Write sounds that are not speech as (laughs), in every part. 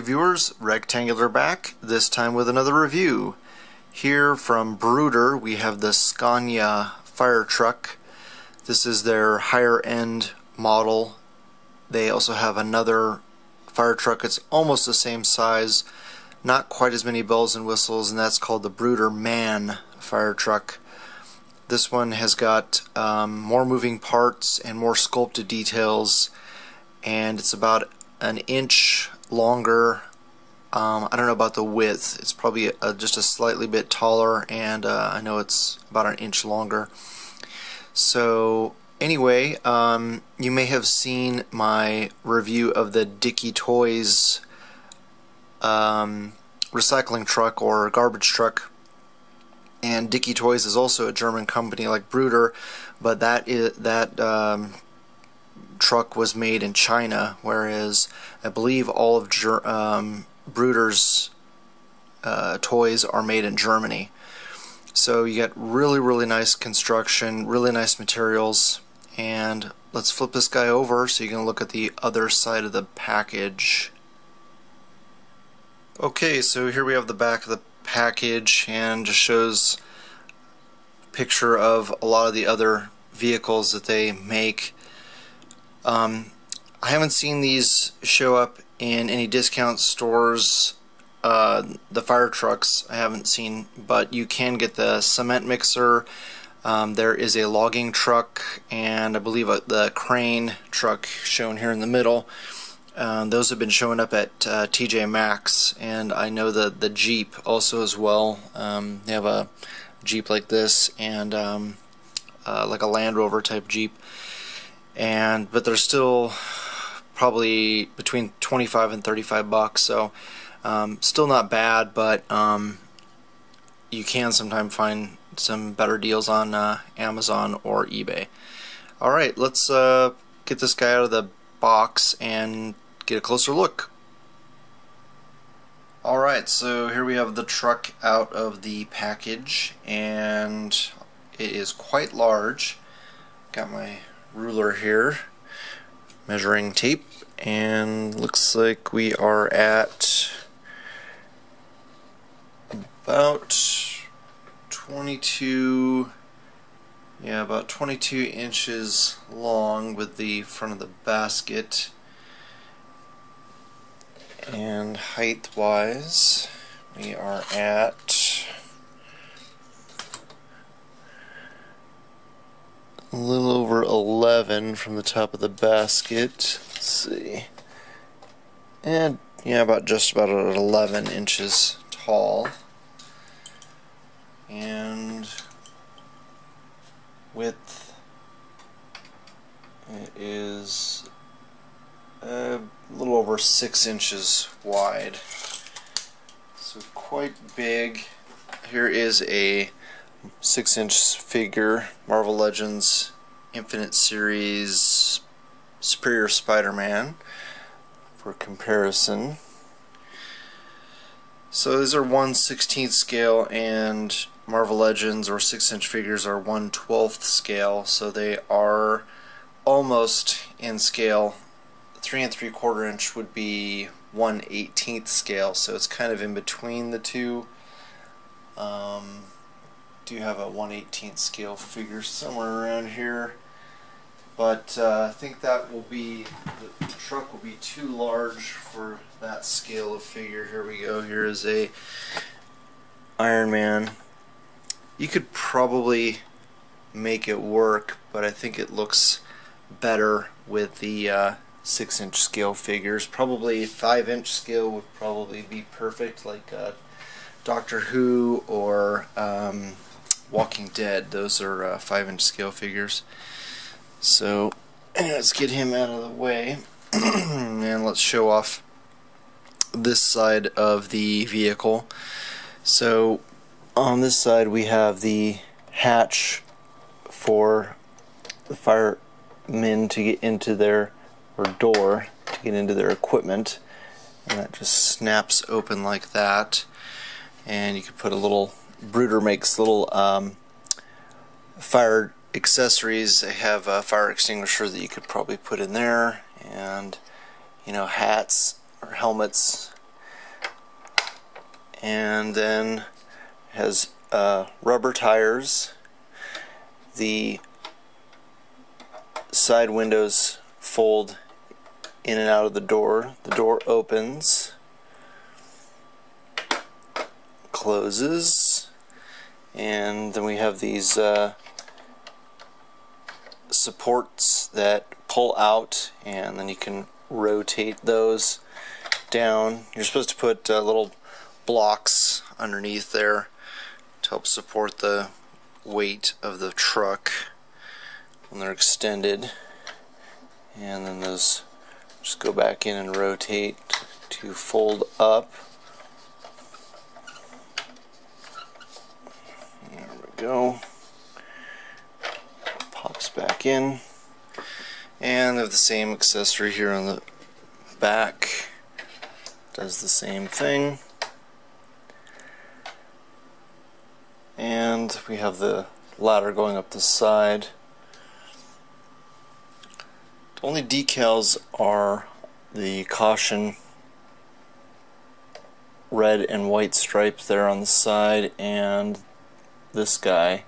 you viewers, Rektangular back, this time with another review. Here from Bruder we have the Scania fire truck. This is their higher end model. They also have another fire truck, it's almost the same size, not quite as many bells and whistles, and that's called the Bruder MAN fire truck. This one has got um, more moving parts and more sculpted details and it's about an inch longer. Um, I don't know about the width. It's probably a, just a slightly bit taller, and uh, I know it's about an inch longer. So anyway, um, you may have seen my review of the Dickie Toys um, recycling truck or garbage truck. And Dickie Toys is also a German company like Bruder, but that is that um, truck was made in China, whereas I believe all of um, Bruder's uh, toys are made in Germany. So you get really, really nice construction, really nice materials, and let's flip this guy over so you can look at the other side of the package. Okay, so here we have the back of the package and just shows picture of a lot of the other vehicles that they make um, I haven't seen these show up in any discount stores. Uh, the fire trucks I haven't seen, but you can get the cement mixer. Um, there is a logging truck and I believe a, the crane truck shown here in the middle. Um, those have been showing up at uh, TJ Maxx, and I know the the Jeep also as well. Um, they have a Jeep like this and um, uh, like a Land Rover type Jeep and but they're still probably between 25 and 35 bucks so um, still not bad but um, you can sometimes find some better deals on uh, Amazon or eBay. Alright let's uh, get this guy out of the box and get a closer look. Alright so here we have the truck out of the package and it is quite large. Got my ruler here, measuring tape, and looks like we are at about 22 yeah about 22 inches long with the front of the basket. And height wise we are at a little over 11 from the top of the basket. Let's see. And yeah, about just about 11 inches tall. And width is uh, a little over 6 inches wide. So quite big. Here is a 6 inch figure, Marvel Legends Infinite Series Superior Spider-Man for comparison. So these are 1 16th scale and Marvel Legends or 6 inch figures are 1 12th scale so they are almost in scale. 3 and 3 quarter inch would be 1 18th scale so it's kind of in between the two. Um, do you have a 118th scale figure somewhere around here. But uh, I think that will be the truck will be too large for that scale of figure. Here we go. Here is a Iron Man. You could probably make it work but I think it looks better with the uh, 6 inch scale figures. Probably 5 inch scale would probably be perfect like uh, Doctor Who or um, Walking Dead. Those are uh, 5 inch scale figures. So (clears throat) let's get him out of the way (clears throat) and let's show off this side of the vehicle. So on this side we have the hatch for the firemen to get into their or door to get into their equipment and that just snaps open like that and you can put a little Bruder makes little um, fire accessories. They have a fire extinguisher that you could probably put in there, and you know hats or helmets and then has uh, rubber tires. The side windows fold in and out of the door. The door opens, closes, and then we have these uh, supports that pull out, and then you can rotate those down. You're supposed to put uh, little blocks underneath there to help support the weight of the truck when they're extended and then those just go back in and rotate to fold up there we go. Pops back in. And have the same accessory here on the back. Does the same thing. And we have the ladder going up the side. The only decals are the caution red and white stripes there on the side and this guy.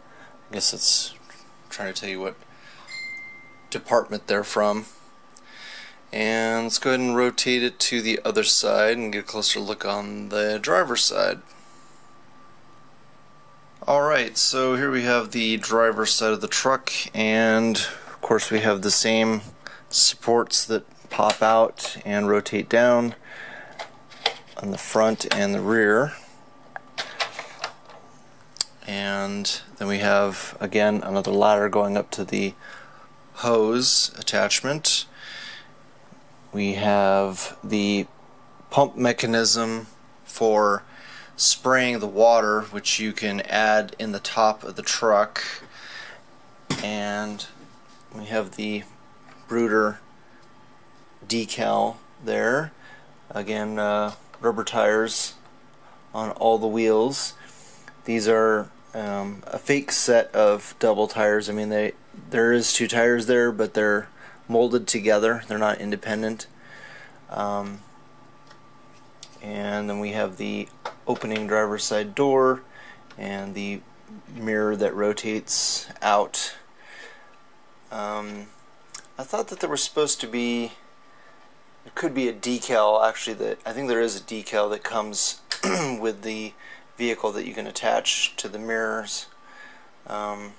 I guess it's trying to tell you what department they're from. And let's go ahead and rotate it to the other side and get a closer look on the driver's side. Alright so here we have the driver's side of the truck and of course we have the same supports that pop out and rotate down on the front and the rear. And then we have again another ladder going up to the hose attachment. We have the pump mechanism for spraying the water which you can add in the top of the truck and we have the Bruder decal there. Again, uh, rubber tires on all the wheels. These are um, a fake set of double tires. I mean, they there is two tires there, but they're molded together. They're not independent. Um, and then we have the opening driver's side door and the mirror that rotates out. Um, I thought that there was supposed to be it could be a decal actually that I think there is a decal that comes (clears throat) with the vehicle that you can attach to the mirrors um,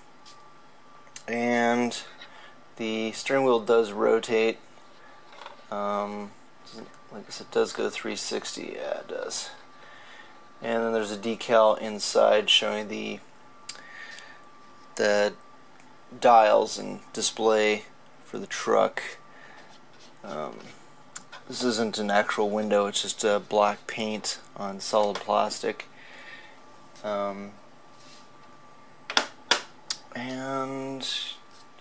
and the steering wheel does rotate um, like I said, it does go 360 yeah it does and then there's a decal inside showing the the dials and display for the truck. Um, this isn't an actual window, it's just a black paint on solid plastic. Um, and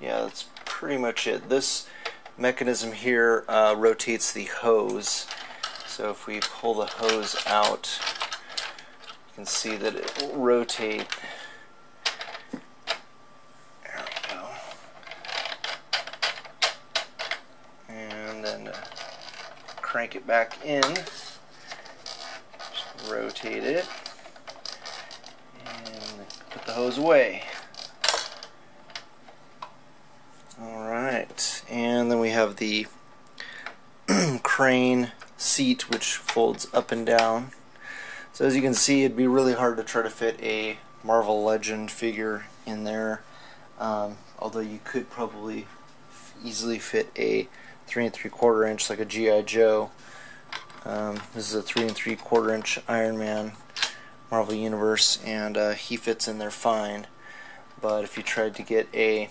yeah, that's pretty much it. This mechanism here uh, rotates the hose. So if we pull the hose out, you can see that it will rotate There we go. And then crank it back in, Just rotate it, hose away. Alright, and then we have the (clears throat) crane seat which folds up and down. So as you can see it'd be really hard to try to fit a Marvel Legend figure in there um, although you could probably easily fit a three and three quarter inch like a GI Joe. Um, this is a three and three quarter inch Iron Man Marvel Universe, and uh, he fits in there fine. But if you tried to get a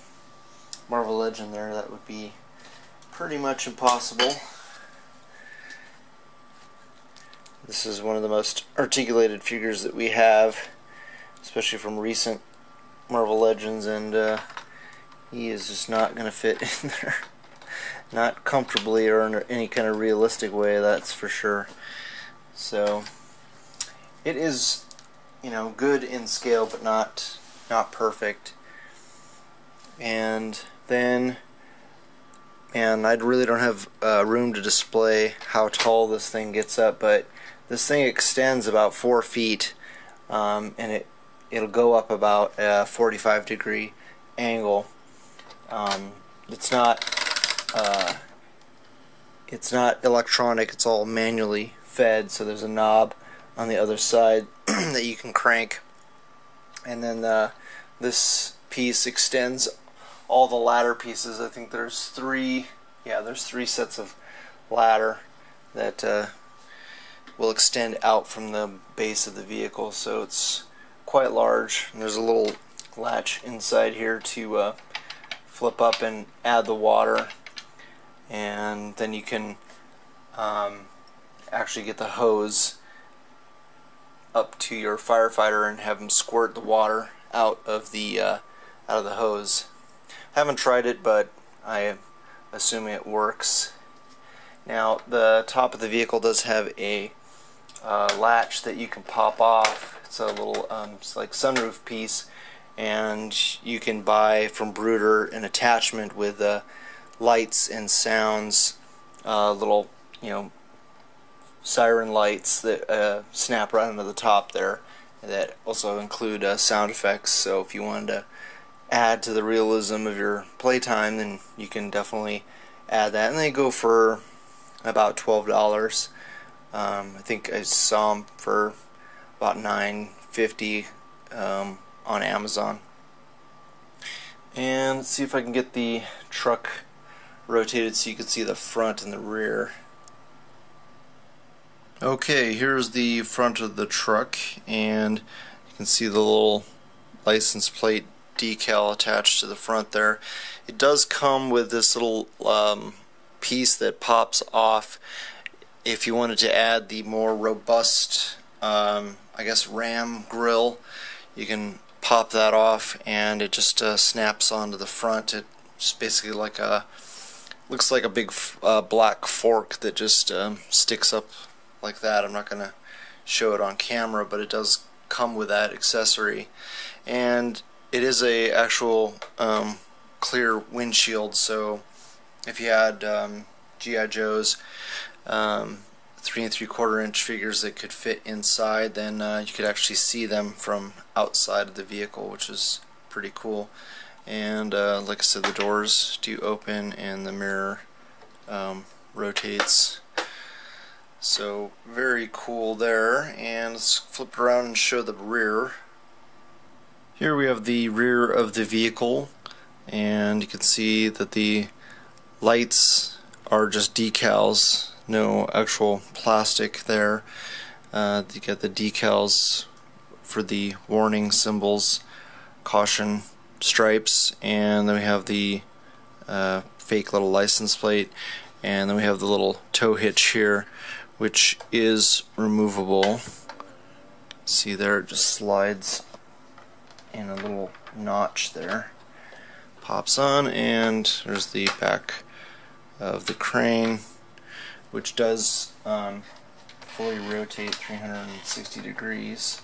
Marvel Legend there, that would be pretty much impossible. This is one of the most articulated figures that we have, especially from recent Marvel Legends, and uh, he is just not going to fit (laughs) in there not comfortably or in any kind of realistic way, that's for sure. So it is, you know, good in scale, but not not perfect. And then, and I really don't have uh, room to display how tall this thing gets up, but this thing extends about four feet um, and it it'll go up about a 45 degree angle um, it's not uh, it's not electronic it's all manually fed so there's a knob on the other side (clears throat) that you can crank. And then uh, this piece extends all the ladder pieces. I think there's three yeah there's three sets of ladder that uh, will extend out from the base of the vehicle. So it's quite large. And there's a little latch inside here to uh, flip up and add the water. And then you can um, actually get the hose up to your firefighter and have them squirt the water out of the uh, out of the hose. Haven't tried it, but I assume it works. Now the top of the vehicle does have a uh, latch that you can pop off. It's a little um, it's like sunroof piece, and you can buy from Bruder an attachment with uh, lights and sounds, uh, little you know siren lights that uh, snap right onto the top there that also include uh, sound effects. So if you wanted to add to the realism of your playtime then you can definitely add that. And they go for about $12 um, I think I saw them for about $9.50 um, on Amazon. And let's see if I can get the truck rotated so you can see the front and the rear Okay, here's the front of the truck and you can see the little license plate decal attached to the front there. It does come with this little um, piece that pops off if you wanted to add the more robust um, I guess ram grill you can pop that off and it just uh, snaps onto the front it's basically like a looks like a big uh, black fork that just um, sticks up like that. I'm not going to show it on camera, but it does come with that accessory. And it is a actual um, clear windshield, so if you had um, G.I. Joe's um, three and three quarter inch figures that could fit inside, then uh, you could actually see them from outside of the vehicle, which is pretty cool. And uh, like I said, the doors do open and the mirror um, rotates so very cool there. And let's flip around and show the rear. Here we have the rear of the vehicle. And you can see that the lights are just decals, no actual plastic there. Uh, you get the decals for the warning symbols, caution stripes, and then we have the uh, fake little license plate, and then we have the little tow hitch here which is removable. See there, it just slides in a little notch there. Pops on, and there's the back of the crane, which does um, fully rotate 360 degrees.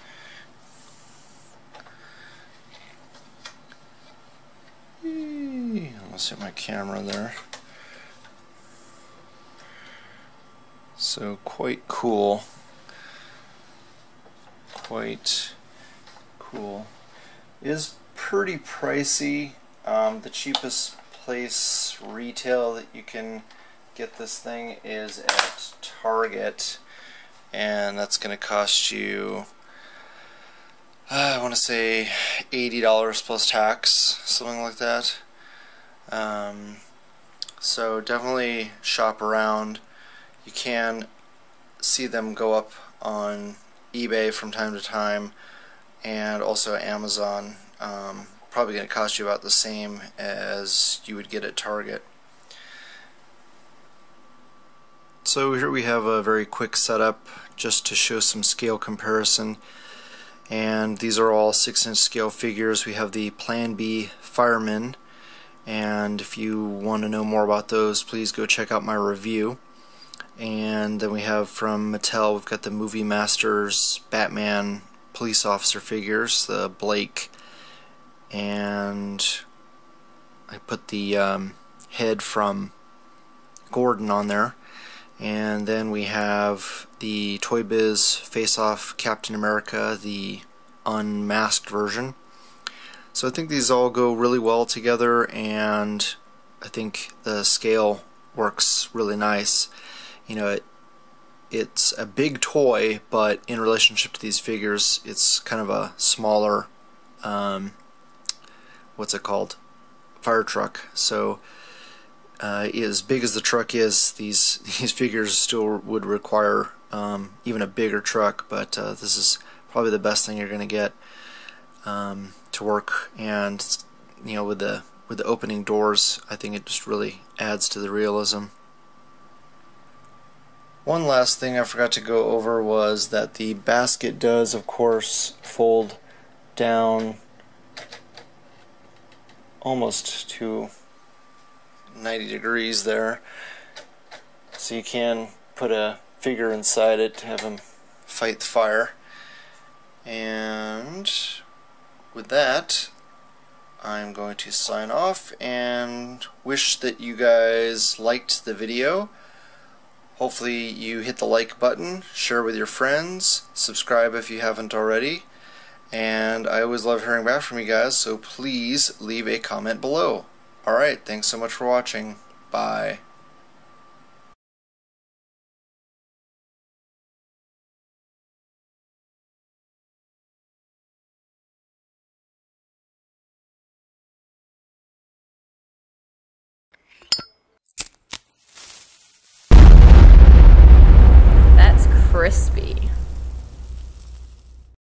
I'll set my camera there. So quite cool. Quite cool. Is pretty pricey. Um, the cheapest place retail that you can get this thing is at Target and that's going to cost you uh, I want to say $80 plus tax something like that um, so definitely shop around you can see them go up on eBay from time to time and also Amazon. Um, probably going to cost you about the same as you would get at Target. So here we have a very quick setup just to show some scale comparison and these are all 6 inch scale figures. We have the Plan B Fireman and if you want to know more about those please go check out my review and then we have from Mattel we've got the Movie Masters Batman police officer figures the Blake and I put the um, head from Gordon on there And then we have the Toy Biz Face Off Captain America, the unmasked version. So I think these all go really well together, and I think the scale works really nice. You know, it, it's a big toy, but in relationship to these figures, it's kind of a smaller, um, what's it called, fire truck. So uh, as big as the truck is, these (laughs) these figures still would require um, even a bigger truck. But uh, this is probably the best thing you're going to get um, to work. And you know, with the with the opening doors, I think it just really adds to the realism. One last thing I forgot to go over was that the basket does, of course, fold down almost to 90 degrees there. So you can put a figure inside it to have him fight the fire. And with that, I'm going to sign off and wish that you guys liked the video. Hopefully you hit the like button, share with your friends, subscribe if you haven't already, and I always love hearing back from you guys, so please leave a comment below. Alright, thanks so much for watching. Bye.